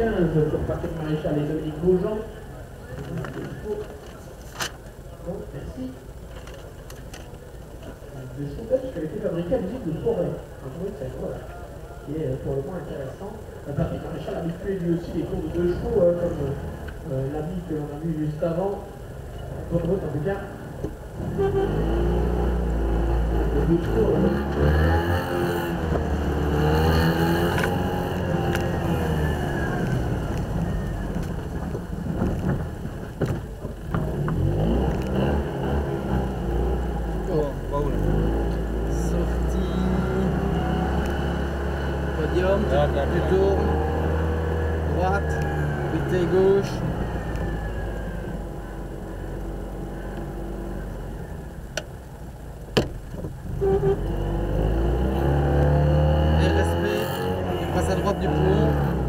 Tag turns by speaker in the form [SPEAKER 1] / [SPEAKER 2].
[SPEAKER 1] 15 pour Patrick Maréchal et Dominique Beaujean. Bon, merci. De soupèche qui a été fabriqué à l'usine de Forêt. Un bruit de voilà. Qui est pour le moins intéressant. Euh, Patrick Maréchal a habitué lui aussi les cours de deux chevaux, euh, comme euh, l'habit que l'on a vu juste avant. Bonne route en tout cas. Le deux chevaux, euh,
[SPEAKER 2] Oh, waouh. Sortie. Podium, tu tournes. Droite, vite gauche. Et respect, tu passes à droite du pont.